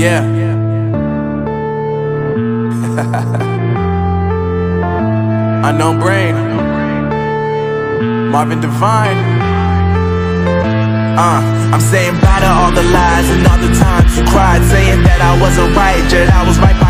Yeah. Unknown brain. Marvin Divine. Uh, I'm saying bye to all the lies and all the times you cried, saying that I wasn't right, yet I was right by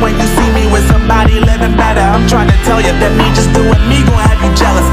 when you see me with somebody living better. I'm trying to tell you that me just doing me gon' have you jealous.